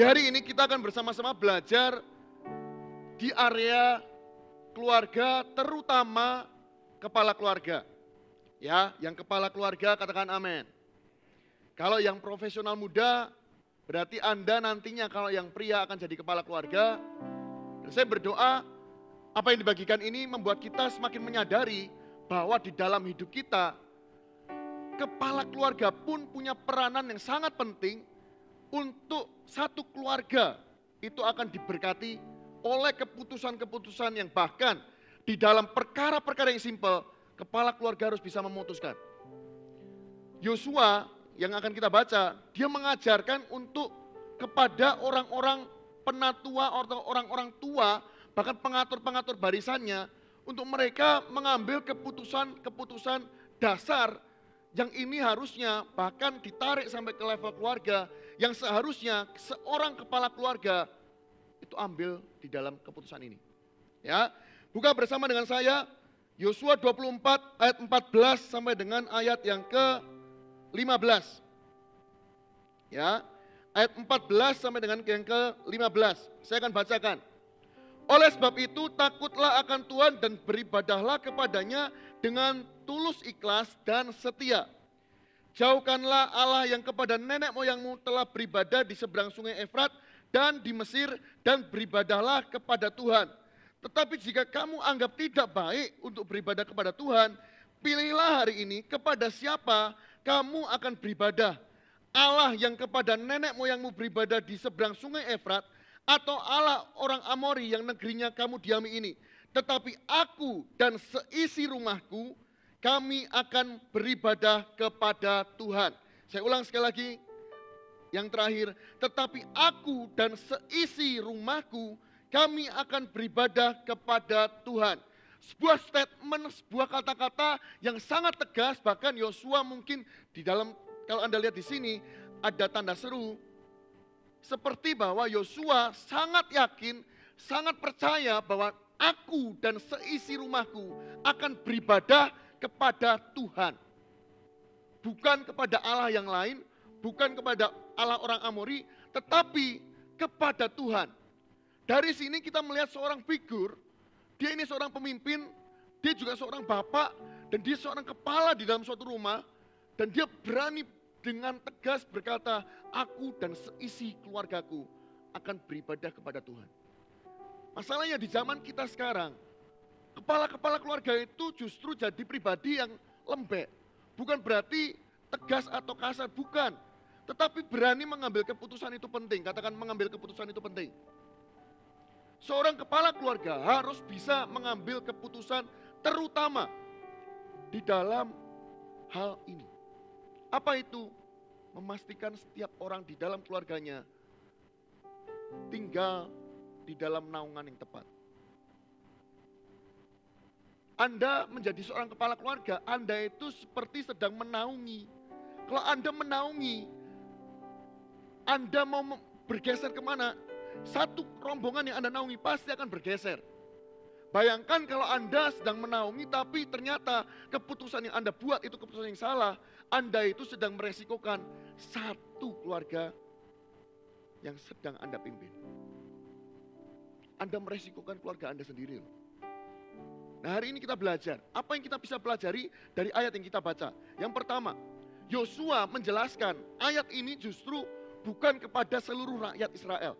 Di hari ini kita akan bersama-sama belajar di area keluarga, terutama kepala keluarga. Ya, yang kepala keluarga katakan amin. Kalau yang profesional muda, berarti Anda nantinya kalau yang pria akan jadi kepala keluarga. Dan saya berdoa, apa yang dibagikan ini membuat kita semakin menyadari bahwa di dalam hidup kita, kepala keluarga pun punya peranan yang sangat penting untuk satu keluarga itu akan diberkati oleh keputusan-keputusan yang bahkan di dalam perkara-perkara yang simpel, kepala keluarga harus bisa memutuskan. Yosua yang akan kita baca, dia mengajarkan untuk kepada orang-orang penatua, orang-orang tua, bahkan pengatur-pengatur barisannya, untuk mereka mengambil keputusan-keputusan dasar yang ini harusnya bahkan ditarik sampai ke level keluarga yang seharusnya seorang kepala keluarga itu ambil di dalam keputusan ini. Ya, buka bersama dengan saya Yosua 24 ayat 14 sampai dengan ayat yang ke-15. Ya, ayat 14 sampai dengan yang ke-15. Saya akan bacakan. Oleh sebab itu takutlah akan Tuhan dan beribadahlah kepadanya dengan tulus ikhlas dan setia. Jauhkanlah Allah yang kepada nenek moyangmu telah beribadah di seberang sungai Efrat dan di Mesir dan beribadahlah kepada Tuhan. Tetapi jika kamu anggap tidak baik untuk beribadah kepada Tuhan, pilihlah hari ini kepada siapa kamu akan beribadah. Allah yang kepada nenek moyangmu beribadah di seberang sungai Efrat atau Allah orang Amori yang negerinya kamu diami ini. Tetapi aku dan seisi rumahku kami akan beribadah kepada Tuhan. Saya ulang sekali lagi, yang terakhir, tetapi aku dan seisi rumahku kami akan beribadah kepada Tuhan. Sebuah statement, sebuah kata-kata yang sangat tegas, bahkan Yosua mungkin di dalam, kalau Anda lihat di sini, ada tanda seru, seperti bahwa Yosua sangat yakin, sangat percaya bahwa aku dan seisi rumahku akan beribadah kepada Tuhan. Bukan kepada Allah yang lain, bukan kepada Allah orang Amori, tetapi kepada Tuhan. Dari sini kita melihat seorang figur, dia ini seorang pemimpin, dia juga seorang bapak, dan dia seorang kepala di dalam suatu rumah, dan dia berani dengan tegas berkata, aku dan seisi keluargaku akan beribadah kepada Tuhan. Masalahnya di zaman kita sekarang, kepala-kepala keluarga itu justru jadi pribadi yang lembek. Bukan berarti tegas atau kasar, bukan. Tetapi berani mengambil keputusan itu penting. Katakan mengambil keputusan itu penting. Seorang kepala keluarga harus bisa mengambil keputusan terutama di dalam hal ini. Apa itu? Memastikan setiap orang di dalam keluarganya tinggal di dalam naungan yang tepat. Anda menjadi seorang kepala keluarga, Anda itu seperti sedang menaungi. Kalau Anda menaungi, Anda mau bergeser ke mana? Satu rombongan yang Anda naungi pasti akan bergeser. Bayangkan kalau Anda sedang menaungi tapi ternyata keputusan yang Anda buat itu keputusan yang salah. Anda itu sedang meresikokan satu keluarga yang sedang Anda pimpin. Anda meresikokan keluarga Anda sendiri. Nah hari ini kita belajar. Apa yang kita bisa pelajari dari ayat yang kita baca? Yang pertama, Yosua menjelaskan ayat ini justru bukan kepada seluruh rakyat Israel.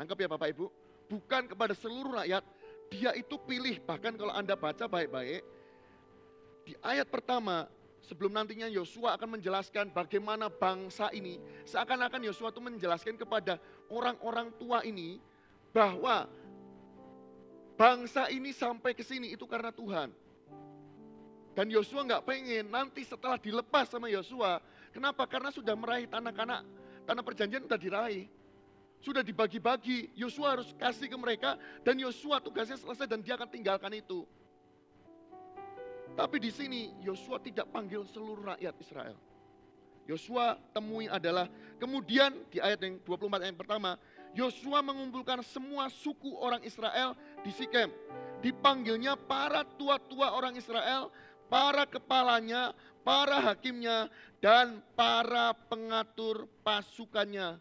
Nangkep ya Bapak Ibu? Bukan kepada seluruh rakyat, dia itu pilih, bahkan kalau Anda baca baik-baik, di ayat pertama, sebelum nantinya Yosua akan menjelaskan bagaimana bangsa ini, seakan-akan Yosua itu menjelaskan kepada orang-orang tua ini, bahwa bangsa ini sampai ke sini itu karena Tuhan. Dan Yosua nggak pengen nanti setelah dilepas sama Yosua, kenapa? Karena sudah meraih tanah kanak, tanah perjanjian sudah diraih sudah dibagi-bagi. Yosua harus kasih ke mereka dan Yosua tugasnya selesai dan dia akan tinggalkan itu. Tapi di sini Yosua tidak panggil seluruh rakyat Israel. Yosua temui adalah kemudian di ayat yang 24 ayat pertama, Yosua mengumpulkan semua suku orang Israel di Sikem. Dipanggilnya para tua-tua orang Israel, para kepalanya, para hakimnya, dan para pengatur pasukannya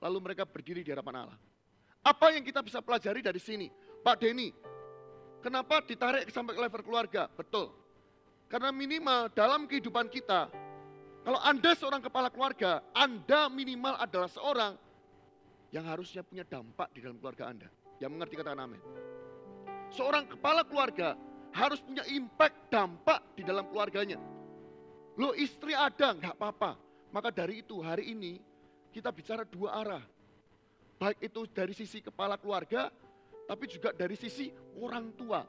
lalu mereka berdiri di hadapan Allah. Apa yang kita bisa pelajari dari sini? Pak Denny, kenapa ditarik sampai ke level keluarga? Betul. Karena minimal dalam kehidupan kita, kalau Anda seorang kepala keluarga, Anda minimal adalah seorang yang harusnya punya dampak di dalam keluarga Anda. Yang mengerti kata amin. Seorang kepala keluarga harus punya impact, dampak di dalam keluarganya. Lo istri ada, nggak apa-apa. Maka dari itu hari ini kita bicara dua arah. Baik itu dari sisi kepala keluarga, tapi juga dari sisi orang tua.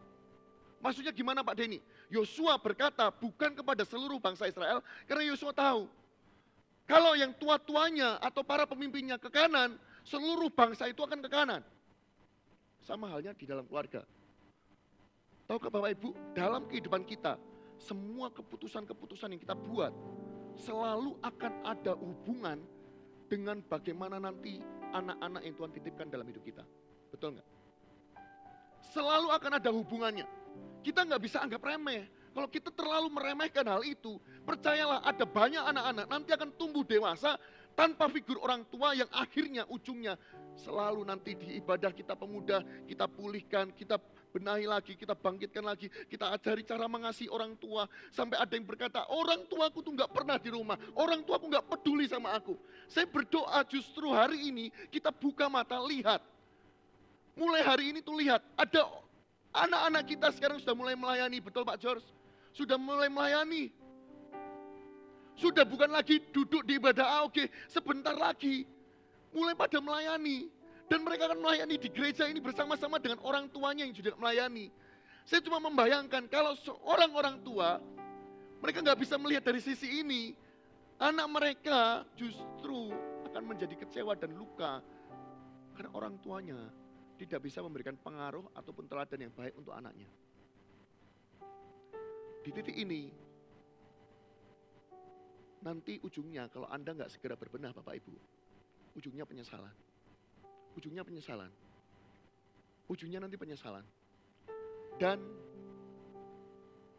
Maksudnya gimana Pak Denny? Yosua berkata bukan kepada seluruh bangsa Israel, karena Yosua tahu. Kalau yang tua-tuanya atau para pemimpinnya ke kanan, seluruh bangsa itu akan ke kanan. Sama halnya di dalam keluarga. Tahukah Bapak Ibu, dalam kehidupan kita, semua keputusan-keputusan yang kita buat, selalu akan ada hubungan dengan bagaimana nanti anak-anak yang Tuhan titipkan dalam hidup kita. Betul nggak? Selalu akan ada hubungannya. Kita nggak bisa anggap remeh. Kalau kita terlalu meremehkan hal itu, percayalah ada banyak anak-anak nanti akan tumbuh dewasa tanpa figur orang tua yang akhirnya ujungnya selalu nanti di ibadah kita pemuda, kita pulihkan, kita benahi lagi, kita bangkitkan lagi, kita ajari cara mengasihi orang tua. Sampai ada yang berkata, orang tuaku tuh nggak pernah di rumah, orang tuaku nggak peduli sama aku. Saya berdoa justru hari ini kita buka mata, lihat. Mulai hari ini tuh lihat, ada anak-anak kita sekarang sudah mulai melayani, betul Pak George? Sudah mulai melayani. Sudah bukan lagi duduk di ibadah AOG, sebentar lagi mulai pada melayani dan mereka akan melayani di gereja ini bersama-sama dengan orang tuanya yang juga melayani. Saya cuma membayangkan kalau seorang orang tua, mereka nggak bisa melihat dari sisi ini, anak mereka justru akan menjadi kecewa dan luka karena orang tuanya tidak bisa memberikan pengaruh ataupun teladan yang baik untuk anaknya. Di titik ini, nanti ujungnya kalau Anda nggak segera berbenah Bapak Ibu, ujungnya penyesalan. Ujungnya penyesalan. Ujungnya nanti penyesalan. Dan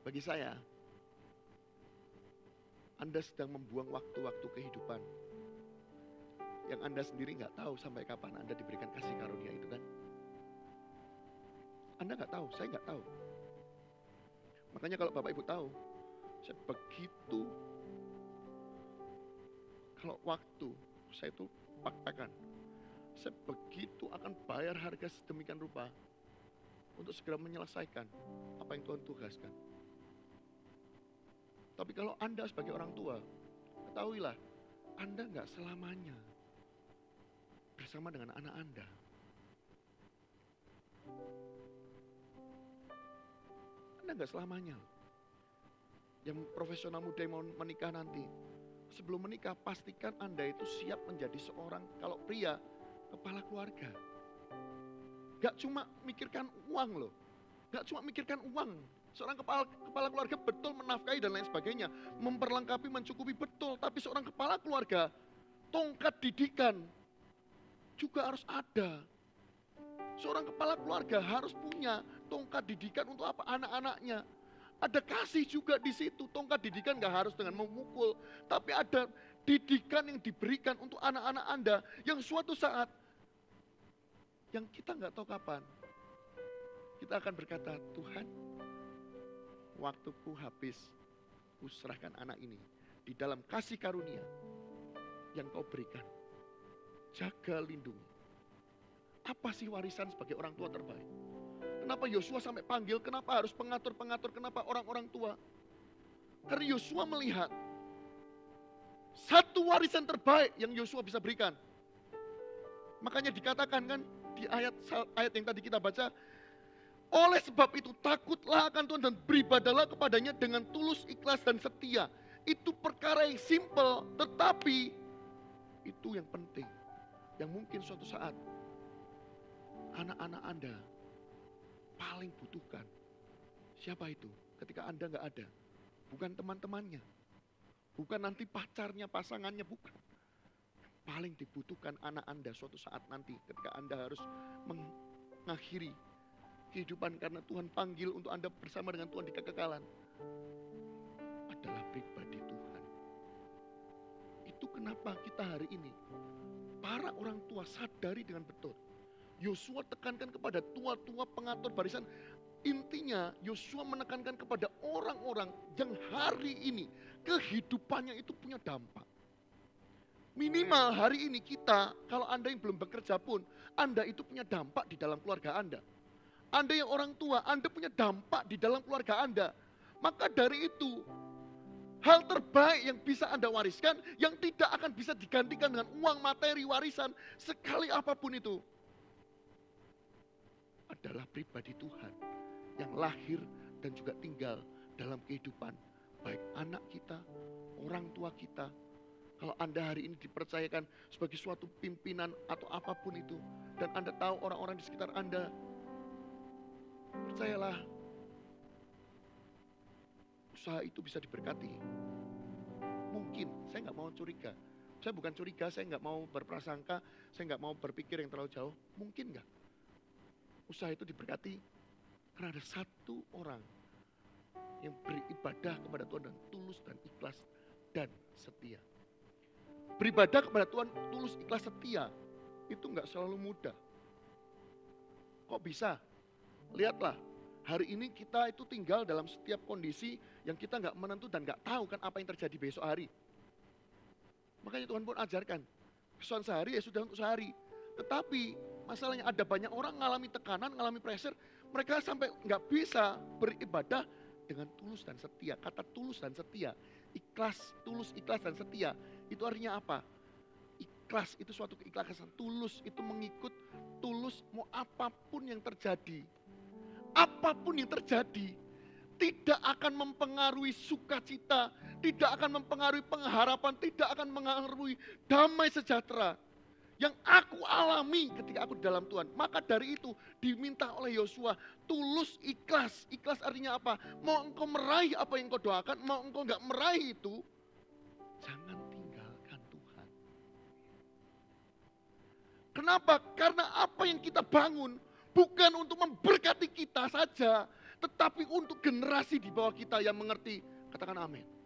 bagi saya, Anda sedang membuang waktu-waktu kehidupan yang Anda sendiri nggak tahu sampai kapan Anda diberikan kasih karunia itu kan. Anda nggak tahu, saya nggak tahu. Makanya kalau Bapak Ibu tahu, saya begitu kalau waktu saya itu pakpakan saya begitu akan bayar harga sedemikian rupa untuk segera menyelesaikan apa yang Tuhan tugaskan. Tapi kalau Anda sebagai orang tua, ketahuilah, Anda nggak selamanya bersama dengan anak Anda. Anda nggak selamanya. Yang profesional muda yang mau menikah nanti, sebelum menikah pastikan Anda itu siap menjadi seorang, kalau pria, kepala keluarga. Gak cuma mikirkan uang loh. Gak cuma mikirkan uang. Seorang kepala, kepala keluarga betul menafkahi dan lain sebagainya. Memperlengkapi, mencukupi betul. Tapi seorang kepala keluarga, tongkat didikan juga harus ada. Seorang kepala keluarga harus punya tongkat didikan untuk apa? Anak-anaknya. Ada kasih juga di situ. Tongkat didikan gak harus dengan memukul. Tapi ada didikan yang diberikan untuk anak-anak Anda. Yang suatu saat yang kita nggak tahu kapan. Kita akan berkata, Tuhan, waktuku habis. Kuserahkan anak ini di dalam kasih karunia yang kau berikan. Jaga lindungi. Apa sih warisan sebagai orang tua terbaik? Kenapa Yosua sampai panggil? Kenapa harus pengatur-pengatur? Kenapa orang-orang tua? Karena Yosua melihat satu warisan terbaik yang Yosua bisa berikan. Makanya dikatakan kan, di ayat ayat yang tadi kita baca, oleh sebab itu takutlah akan Tuhan dan beribadalah kepadanya dengan tulus, ikhlas dan setia. Itu perkara yang simple, tetapi itu yang penting. Yang mungkin suatu saat anak-anak Anda paling butuhkan. Siapa itu? Ketika Anda nggak ada. Bukan teman-temannya. Bukan nanti pacarnya, pasangannya, bukan paling dibutuhkan anak Anda suatu saat nanti ketika Anda harus mengakhiri kehidupan karena Tuhan panggil untuk Anda bersama dengan Tuhan di kekekalan adalah pribadi Tuhan. Itu kenapa kita hari ini para orang tua sadari dengan betul. Yosua tekankan kepada tua-tua pengatur barisan. Intinya Yosua menekankan kepada orang-orang yang hari ini kehidupannya itu punya dampak. Minimal hari ini kita, kalau Anda yang belum bekerja pun, Anda itu punya dampak di dalam keluarga Anda. Anda yang orang tua, Anda punya dampak di dalam keluarga Anda. Maka dari itu, hal terbaik yang bisa Anda wariskan, yang tidak akan bisa digantikan dengan uang materi warisan, sekali apa pun itu, adalah pribadi Tuhan yang lahir dan juga tinggal dalam kehidupan baik anak kita, orang tua kita. Kalau Anda hari ini dipercayakan sebagai suatu pimpinan atau apa pun itu dan Anda tahu orang-orang di sekitar Anda percayalah usaha itu bisa diberkati. Mungkin, saya nggak mau curiga. Saya bukan curiga, saya nggak mau berprasangka, saya nggak mau berpikir yang terlalu jauh. Mungkin nggak? Usaha itu diberkati karena ada satu orang yang beribadah kepada Tuhan dan tulus dan ikhlas dan setia. Beribadah kepada Tuhan tulus ikhlas setia itu nggak selalu mudah. Kok bisa? Lihatlah, hari ini kita itu tinggal dalam setiap kondisi yang kita nggak menentu dan nggak tahu kan apa yang terjadi besok hari. Makanya Tuhan pun ajarkan, kesusahan sehari ya sudah untuk sehari. Tetapi Masalahnya ada banyak orang mengalami tekanan, mengalami pressure, mereka sampai nggak bisa beribadah dengan tulus dan setia. Kata tulus dan setia, ikhlas, tulus, ikhlas dan setia. Itu artinya apa? Ikhlas itu suatu keikhlasan, tulus itu mengikut, tulus mau apa pun yang terjadi. Apa pun yang terjadi, tidak akan mempengaruhi sukacita, tidak akan mempengaruhi pengharapan, tidak akan mempengaruhi damai sejahtera yang aku alami ketika aku dalam Tuhan. Maka dari itu diminta oleh Yosua tulus ikhlas. Ikhlas artinya apa? Mau engkau meraih apa yang kau doakan, mau engkau nggak meraih itu, jangan tinggalkan Tuhan. Kenapa? Karena apa yang kita bangun bukan untuk memberkati kita saja, tetapi untuk generasi di bawah kita yang mengerti. Katakan amin.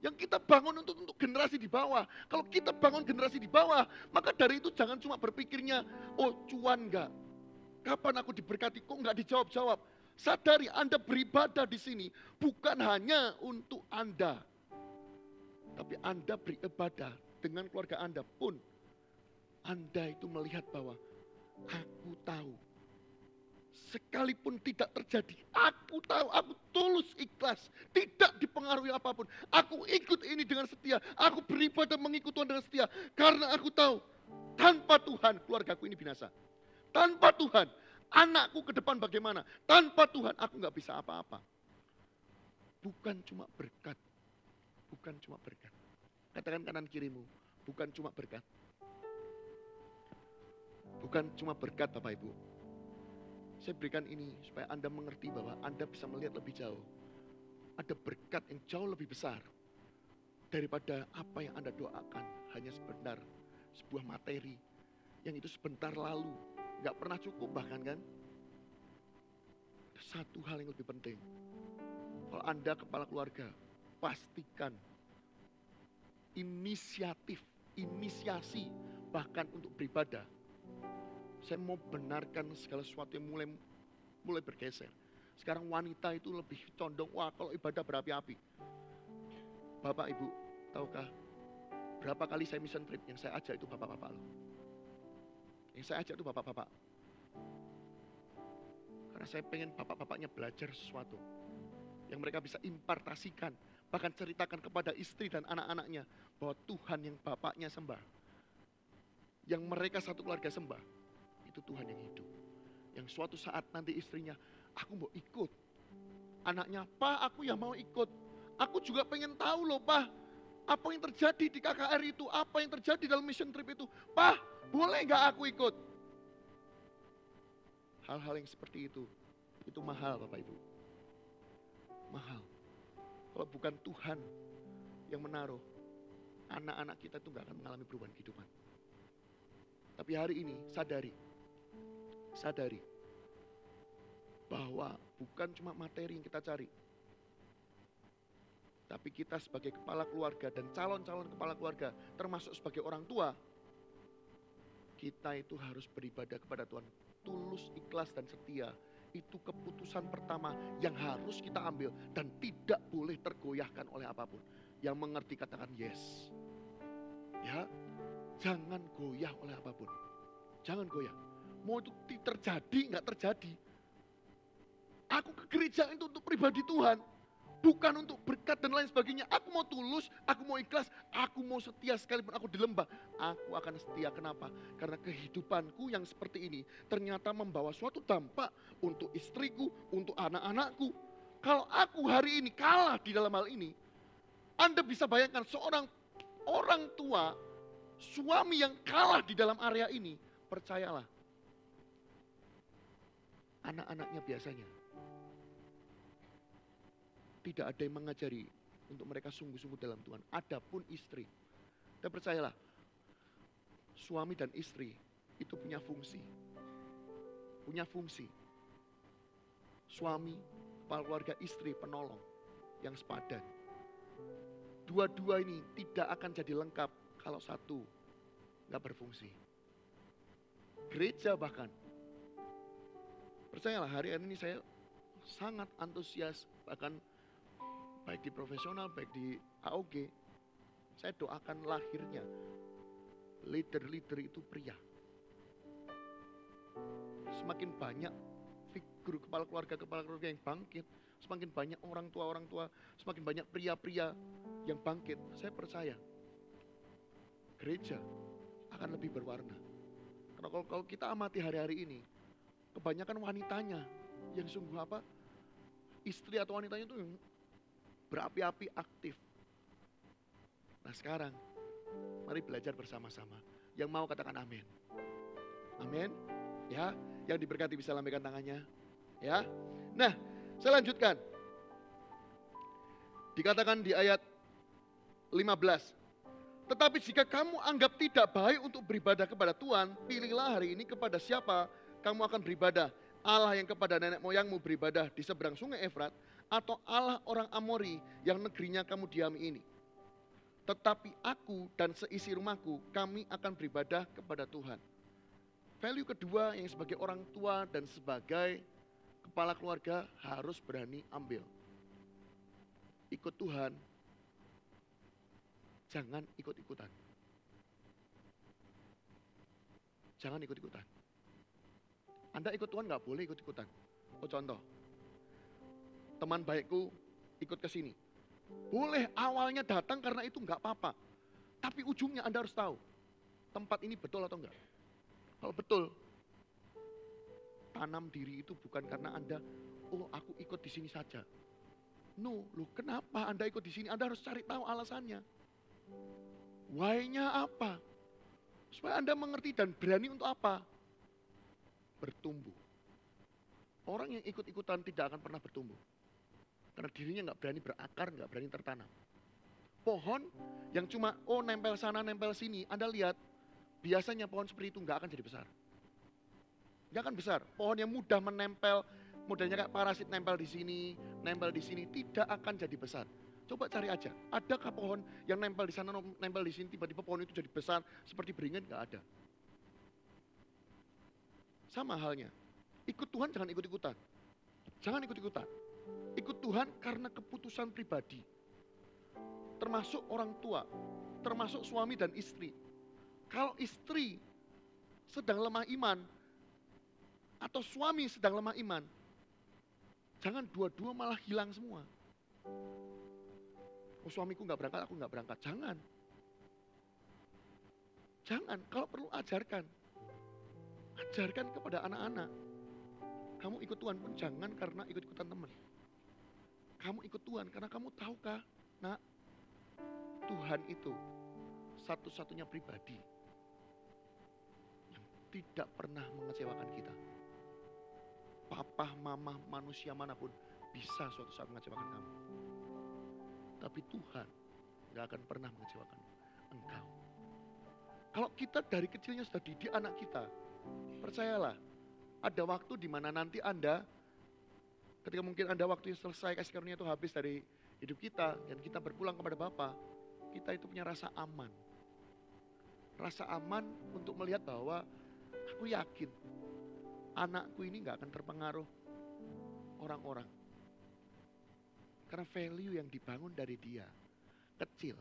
Yang kita bangun untuk untuk generasi di bawah. Kalau kita bangun generasi di bawah, maka dari itu jangan cuma berpikirnya, oh cuan enggak. Kapan aku diberkati? Kok enggak dijawab-jawab? Sadari Anda beribadah di sini bukan hanya untuk Anda. Tapi Anda beribadah dengan keluarga Anda pun. Anda itu melihat bahwa aku tahu sekalipun tidak terjadi. Aku tahu, aku tulus ikhlas. Tidak dipengaruhi apa pun. Aku ikut ini dengan setia. Aku beribadah mengikut Tuhan dengan setia. Karena aku tahu, tanpa Tuhan keluargaku ini binasa. Tanpa Tuhan, anakku ke depan bagaimana. Tanpa Tuhan, aku nggak bisa apa-apa. Bukan cuma berkat. Bukan cuma berkat. Katakan kanan kirimu, bukan cuma berkat. Bukan cuma berkat Bapak Ibu, saya berikan ini supaya Anda mengerti bahwa Anda bisa melihat lebih jauh. Ada berkat yang jauh lebih besar daripada apa yang Anda doakan. Hanya sebentar, sebuah materi yang itu sebentar lalu, nggak pernah cukup bahkan kan. Satu hal yang lebih penting, kalau Anda kepala keluarga, pastikan inisiatif, inisiasi bahkan untuk beribadah saya mau benarkan segala sesuatu yang mulai mulai bergeser. Sekarang wanita itu lebih condong, wah kalau ibadah berapi-api. Bapak Ibu, tahukah berapa kali saya mission trip yang saya ajak itu bapak-bapak loh. Yang saya ajak itu bapak-bapak. Karena saya pengen bapak-bapaknya belajar sesuatu. Yang mereka bisa impartasikan. Bahkan ceritakan kepada istri dan anak-anaknya. Bahwa Tuhan yang bapaknya sembah. Yang mereka satu keluarga sembah itu Tuhan yang hidup. Yang suatu saat nanti istrinya, aku mau ikut. Anaknya, Pak aku yang mau ikut. Aku juga pengen tahu loh Pak, apa yang terjadi di KKR itu, apa yang terjadi dalam mission trip itu. Pak, boleh nggak aku ikut? Hal-hal yang seperti itu, itu mahal Bapak Ibu. Mahal. Kalau bukan Tuhan yang menaruh, anak-anak kita itu nggak akan mengalami perubahan kehidupan. Tapi hari ini sadari, sadari bahwa bukan cuma materi yang kita cari, tapi kita sebagai kepala keluarga dan calon-calon kepala keluarga, termasuk sebagai orang tua, Kita itu harus beribadah kepada Tuhan tulus, ikhlas, dan setia. Itu keputusan pertama yang harus kita ambil dan tidak boleh tergoyahkan oleh apa pun. Yang mengerti katakan yes. Ya, jangan goyah oleh apa pun. Jangan goyah. Mau itu terjadi, nggak terjadi. Aku ke gereja itu untuk pribadi Tuhan. Bukan untuk berkat dan lain sebagainya. Aku mau tulus, aku mau ikhlas, aku mau setia sekalipun aku di lembah. Aku akan setia. Kenapa? Karena kehidupanku yang seperti ini ternyata membawa suatu dampak untuk istriku, untuk anak-anakku. Kalau aku hari ini kalah di dalam hal ini, Anda bisa bayangkan seorang orang tua, suami yang kalah di dalam area ini, percayalah. Anak-anaknya biasanya tidak ada yang mengajari untuk mereka sungguh-sungguh dalam Tuhan. Adapun istri, dan percayalah, suami dan istri itu punya fungsi. Punya fungsi. Suami, kepala keluarga, istri, penolong yang sepadan. Dua-dua ini tidak akan jadi lengkap kalau satu nggak berfungsi. Gereja bahkan, percayalah hari ini saya sangat antusias bahkan baik di profesional, baik di AOG, saya doakan lahirnya leader-leader itu pria. Semakin banyak figur kepala keluarga-kepala keluarga yang bangkit, semakin banyak orang tua-orang tua, semakin banyak pria-pria yang bangkit. Saya percaya gereja akan lebih berwarna. Karena kalau, kalau kita amati hari-hari ini, kebanyakan wanitanya yang sungguh apa? Istri atau wanitanya itu berapi-api aktif. Nah sekarang, mari belajar bersama-sama. Yang mau katakan amin. Amin. Ya, yang diberkati bisa lambaikan tangannya. Ya. Nah, saya lanjutkan. Dikatakan di ayat 15. Tetapi jika kamu anggap tidak baik untuk beribadah kepada Tuhan, pilihlah hari ini kepada siapa kamu akan beribadah. Allah yang kepada nenek moyangmu beribadah di seberang sungai Efrat atau Allah orang Amori yang negerinya kamu diami ini. Tetapi aku dan seisi rumahku, kami akan beribadah kepada Tuhan. Value kedua yang sebagai orang tua dan sebagai kepala keluarga harus berani ambil. Ikut Tuhan, jangan ikut-ikutan. Jangan ikut-ikutan. Anda ikut Tuhan nggak boleh ikut-ikutan. Oh contoh, teman baikku ikut ke sini. Boleh awalnya datang karena itu nggak apa-apa. Tapi ujungnya Anda harus tahu, tempat ini betul atau enggak. Kalau betul, tanam diri itu bukan karena Anda, oh aku ikut di sini saja. No, lu kenapa Anda ikut di sini? Anda harus cari tahu alasannya. Why-nya apa? Supaya Anda mengerti dan berani untuk apa? Bertumbuh. Orang yang ikut-ikutan tidak akan pernah bertumbuh. Karena dirinya nggak berani berakar, nggak berani tertanam. Pohon yang cuma oh nempel sana, nempel sini, Anda lihat biasanya pohon seperti itu nggak akan jadi besar. Nggak akan besar. Pohon yang mudah menempel, mudahnya kayak parasit nempel di sini, nempel di sini, tidak akan jadi besar. Coba cari aja, adakah pohon yang nempel di sana, nempel di sini, tiba-tiba pohon itu jadi besar seperti beringin? Nggak ada. Sama halnya, ikut Tuhan jangan ikut-ikutan. Jangan ikut-ikutan. Ikut Tuhan karena keputusan pribadi. Termasuk orang tua, termasuk suami dan istri. Kalau istri sedang lemah iman, atau suami sedang lemah iman, jangan dua-dua malah hilang semua. Oh suamiku nggak berangkat, aku nggak berangkat. Jangan. Jangan, kalau perlu ajarkan. Ajarkan kepada anak-anak. Kamu ikut Tuhan pun jangan karena ikut-ikutan teman. Kamu ikut Tuhan karena kamu tahukah, nak, Tuhan itu satu-satunya pribadi yang tidak pernah mengecewakan kita. Papa, mama, manusia mana pun bisa suatu saat mengecewakan kamu. Tapi Tuhan gak akan pernah mengecewakan engkau. Kalau kita dari kecilnya sudah didik anak kita, percayalah, ada waktu di mana nanti Anda Ketika mungkin ada waktu yang selesai kasih karunia itu habis dari hidup kita dan kita berpulang kepada Bapa, kita itu punya rasa aman. rasa aman untuk melihat bahwa aku yakin anakku ini nggak akan terpengaruh orang-orang. Karena value yang dibangun dari dia kecil.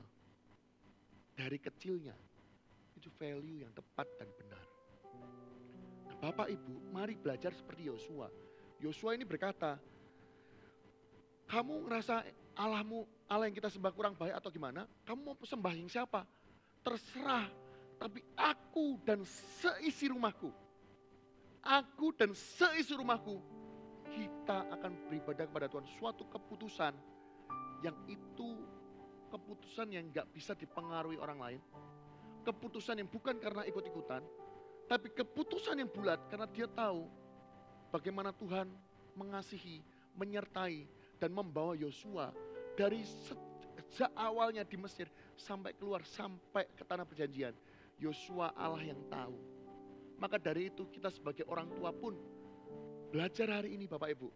Dari kecilnya itu value yang tepat dan benar. Bapak Ibu, mari belajar seperti Yosua. Yosua ini berkata, kamu ngerasa Allahmu, Allah yang kita sembah kurang baik atau gimana? Kamu mau sembah yang siapa? Terserah. Tapi aku dan seisi rumahku, aku dan seisi rumahku, kita akan beribadah kepada Tuhan. Suatu keputusan yang itu keputusan yang nggak bisa dipengaruhi orang lain. Keputusan yang bukan karena ikut-ikutan, tapi keputusan yang bulat karena dia tahu bagaimana Tuhan mengasihi, menyertai, dan membawa Yosua dari sejak awalnya di Mesir sampai keluar sampai ke tanah perjanjian. Yosua Allah yang tahu. Maka dari itu kita sebagai orang tua pun belajar hari ini Bapak Ibu.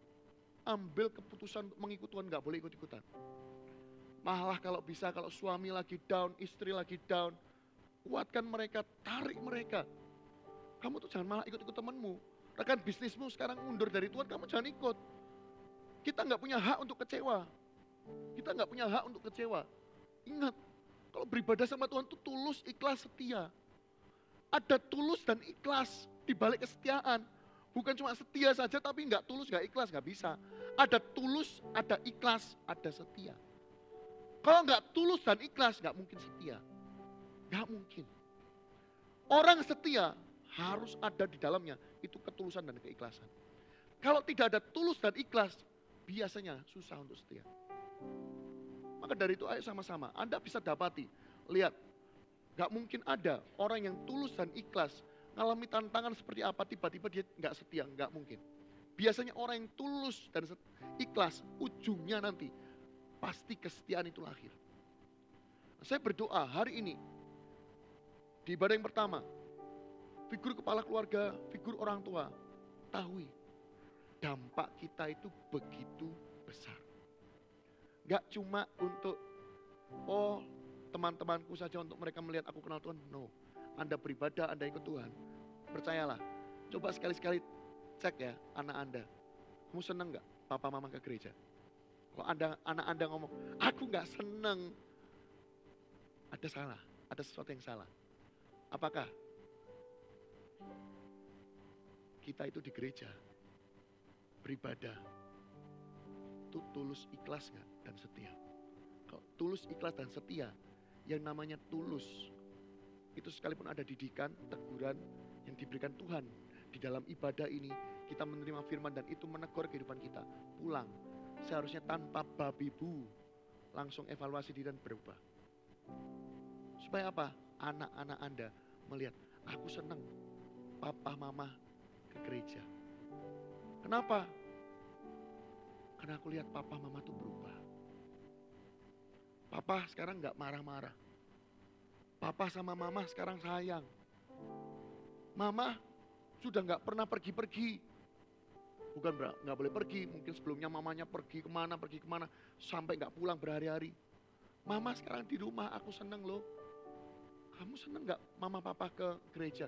Ambil keputusan untuk mengikut Tuhan gak boleh ikut-ikutan. Malah kalau bisa kalau suami lagi down, istri lagi down, kuatkan mereka, tarik mereka. Kamu tuh jangan malah ikut-ikut temanmu. Rekan bisnismu sekarang mundur dari Tuhan, kamu jangan ikut. Kita nggak punya hak untuk kecewa. Kita nggak punya hak untuk kecewa. Ingat, kalau beribadah sama Tuhan itu tulus, ikhlas, setia. Ada tulus dan ikhlas di balik kesetiaan. Bukan cuma setia saja tapi nggak tulus, nggak ikhlas, nggak bisa. Ada tulus, ada ikhlas, ada setia. Kalau nggak tulus dan ikhlas, nggak mungkin setia. Nggak mungkin. Orang setia harus ada di dalamnya, itu ketulusan dan keikhlasan. Kalau tidak ada tulus dan ikhlas, biasanya susah untuk setia. Maka dari itu ayo sama-sama, Anda bisa dapati, lihat, gak mungkin ada orang yang tulus dan ikhlas, ngalami tantangan seperti apa, tiba-tiba dia gak setia, gak mungkin. Biasanya orang yang tulus dan ikhlas, ujungnya nanti, pasti kesetiaan itu lahir. Saya berdoa hari ini, di ibadah yang pertama, figur kepala keluarga, figur orang tua, tahui dampak kita itu begitu besar. Gak cuma untuk, oh teman-temanku saja untuk mereka melihat aku kenal Tuhan. No, Anda beribadah, Anda ikut Tuhan. Percayalah, coba sekali-sekali cek ya anak Anda. Kamu senang gak papa mama ke gereja? Kalau anda, anak Anda ngomong, aku gak senang. Ada salah, ada sesuatu yang salah. Apakah kita itu di gereja beribadah itu tulus ikhlas nggak dan setia. Kalau tulus ikhlas dan setia, yang namanya tulus itu sekalipun ada didikan, teguran yang diberikan Tuhan di dalam ibadah ini kita menerima firman dan itu menegur kehidupan kita. Pulang seharusnya tanpa babi bu langsung evaluasi diri dan berubah. Supaya apa? Anak-anak Anda melihat, aku senang papa mama ke gereja Kenapa? Karena aku lihat papa mama tuh berubah. Papa sekarang nggak marah-marah. Papa sama mama sekarang sayang. Mama sudah nggak pernah pergi-pergi. Bukan nggak boleh pergi, mungkin sebelumnya mamanya pergi ke mana, pergi ke mana, sampai nggak pulang berhari-hari. Mama sekarang di rumah, aku seneng loh. Kamu seneng nggak mama papa ke gereja?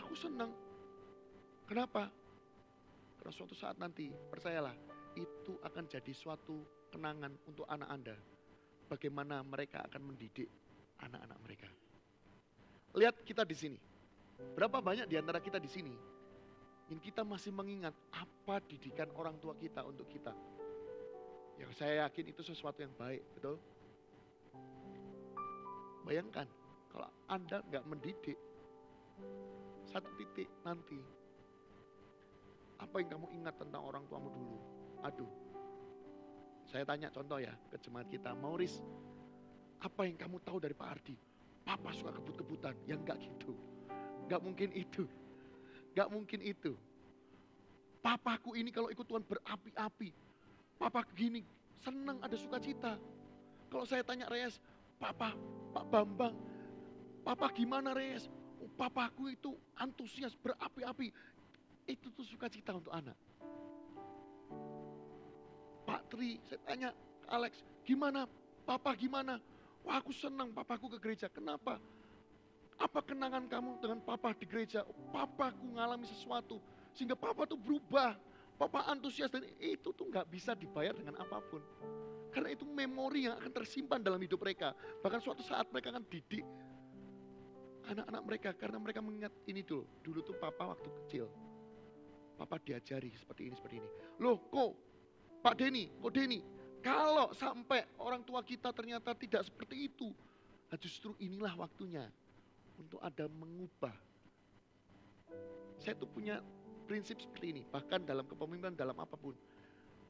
Aku seneng. Kenapa? Karena suatu saat nanti, percayalah, itu akan jadi suatu kenangan untuk anak Anda. Bagaimana mereka akan mendidik anak-anak mereka. Lihat kita di sini. Berapa banyak di antara kita di sini yang kita masih mengingat apa didikan orang tua kita untuk kita. Yang saya yakin itu sesuatu yang baik, betul? Bayangkan kalau Anda nggak mendidik, satu titik nanti apa yang kamu ingat tentang orang tuamu dulu? Aduh, saya tanya contoh ya ke jemaat kita, Mauris, apa yang kamu tahu dari Pak Ardi? Papa suka kebut-kebutan, ya enggak gitu. Enggak mungkin itu. Enggak mungkin itu. Papaku ini kalau ikut Tuhan berapi-api. Papa gini, senang ada sukacita. Kalau saya tanya Reyes, Papa, Pak Bambang, Papa gimana Reyes? Papaku itu antusias berapi-api. Itu tuh sukacita untuk anak. Pak Tri, saya tanya Alex, gimana? Papa gimana? Wah aku senang papaku ke gereja. Kenapa? Apa kenangan kamu dengan papa di gereja? Papaku ngalami sesuatu sehingga papa tuh berubah. Papa antusias dan itu tuh nggak bisa dibayar dengan apa pun. Karena itu memori yang akan tersimpan dalam hidup mereka. Bahkan suatu saat mereka akan didik anak-anak mereka karena mereka mengingat ini dulu. Dulu tuh papa waktu kecil. Papa diajari seperti ini, seperti ini. Loh kok Pak Denny, kok Denny, kalau sampai orang tua kita ternyata tidak seperti itu, nah justru inilah waktunya untuk ada mengubah. Saya tuh punya prinsip seperti ini, bahkan dalam kepemimpinan, dalam apa pun.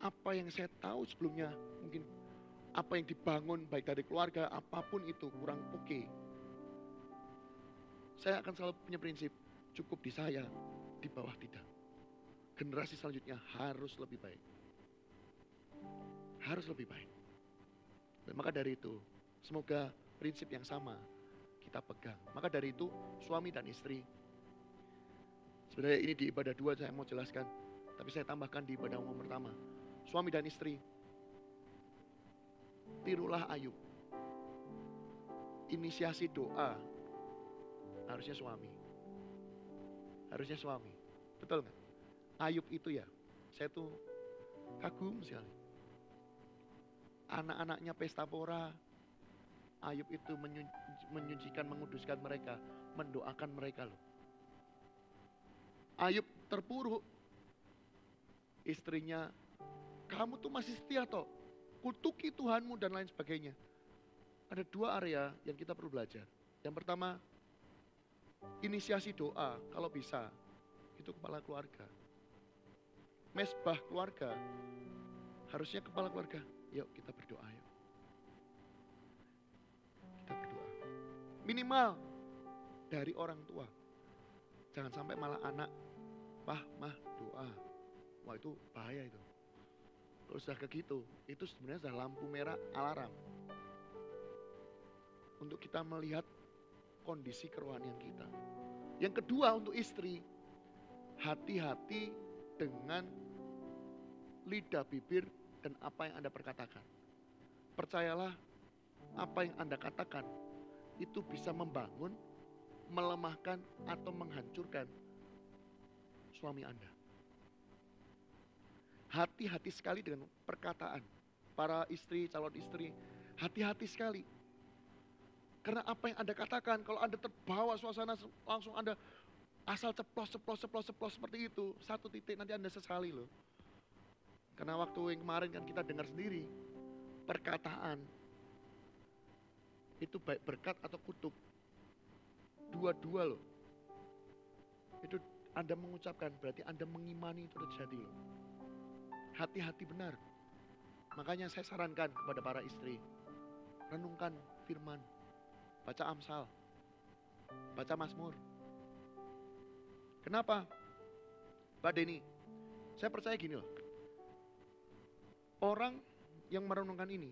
Apa yang saya tahu sebelumnya, mungkin apa yang dibangun baik dari keluarga, apa pun itu kurang oke. Okay. Saya akan selalu punya prinsip, cukup di saya, di bawah tidak. Generasi selanjutnya harus lebih baik harus lebih baik. Dan maka dari itu, semoga prinsip yang sama kita pegang. Maka dari itu, suami dan istri, sebenarnya ini di ibadah dua saya mau jelaskan, tapi saya tambahkan di ibadah umum pertama. Suami dan istri, tirulah Ayub. Inisiasi doa harusnya suami. Harusnya suami. Betul nggak? Ayub itu ya, saya tuh kagum sekali anak-anaknya pesta pora. Ayub itu menyucikan, menguduskan mereka, mendoakan mereka loh. Ayub terpuruk. Istrinya, kamu tuh masih setia toh. Kutuki Tuhanmu dan lain sebagainya. Ada dua area yang kita perlu belajar. Yang pertama, inisiasi doa kalau bisa. Itu kepala keluarga. Mesbah keluarga. Harusnya kepala keluarga Yuk kita berdoa yuk. Kita berdoa. Minimal dari orang tua. Jangan sampai malah anak, pah, mah, doa. Wah itu bahaya itu. Kalau sudah ke gitu, itu sebenarnya sudah lampu merah alarm. Untuk kita melihat kondisi kerohanian kita. Yang kedua untuk istri, hati-hati dengan lidah bibir dan apa yang Anda perkatakan. Percayalah, apa yang Anda katakan itu bisa membangun, melemahkan, atau menghancurkan suami Anda. Hati-hati sekali dengan perkataan. Para istri, calon istri, hati-hati sekali. Karena apa yang Anda katakan, kalau Anda terbawa suasana langsung Anda asal ceplos, ceplos, ceplos, ceplos seperti itu, satu titik nanti Anda sesali loh. Karena waktu yang kemarin kan kita dengar sendiri, perkataan itu baik berkat atau kutuk. Dua-dua loh. Itu Anda mengucapkan, berarti Anda mengimani itu terjadi loh. Hati-hati benar. Makanya saya sarankan kepada para istri, renungkan firman, baca Amsal, baca Mazmur. Kenapa? Pak Denny, saya percaya gini loh, Orang yang merenungkan ini,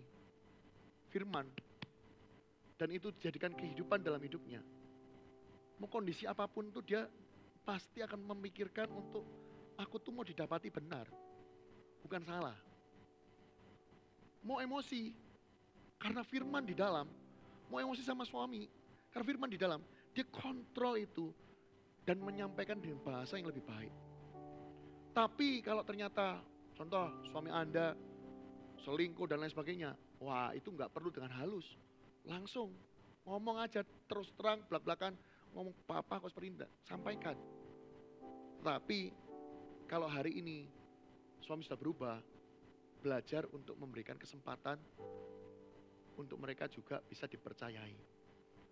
firman, dan itu dijadikan kehidupan dalam hidupnya. Mau kondisi apa pun itu dia pasti akan memikirkan untuk aku tuh mau didapati benar, bukan salah. Mau emosi, karena firman di dalam, mau emosi sama suami, karena firman di dalam, dia kontrol itu dan menyampaikan dengan bahasa yang lebih baik. Tapi kalau ternyata, contoh suami Anda selingkuh dan lain sebagainya. Wah itu nggak perlu dengan halus. Langsung ngomong aja terus terang belak-belakan ngomong papa kau seperti sampaikan. Tapi kalau hari ini suami sudah berubah, belajar untuk memberikan kesempatan untuk mereka juga bisa dipercayai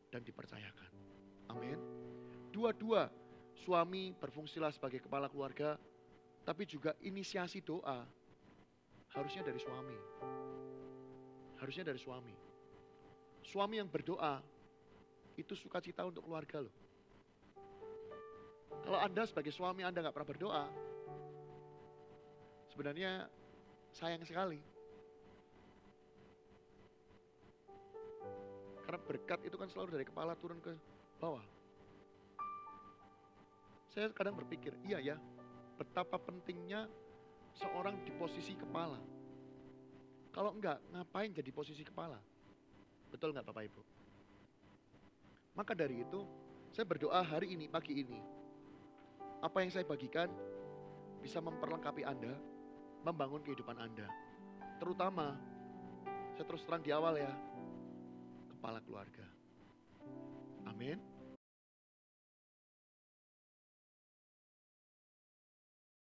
dan dipercayakan. Amin. Dua-dua, suami berfungsilah sebagai kepala keluarga, tapi juga inisiasi doa harusnya dari suami. Harusnya dari suami. Suami yang berdoa itu sukacita untuk keluarga loh. Kalau Anda sebagai suami Anda nggak pernah berdoa, sebenarnya sayang sekali. Karena berkat itu kan selalu dari kepala turun ke bawah. Saya kadang berpikir, iya ya, betapa pentingnya seorang di posisi kepala. Kalau enggak, ngapain jadi posisi kepala? Betul enggak Bapak Ibu? Maka dari itu, Saya berdoa hari ini, pagi ini, apa yang saya bagikan bisa memperlengkapi Anda, membangun kehidupan Anda. Terutama, saya terus terang di awal ya, kepala keluarga. Amin.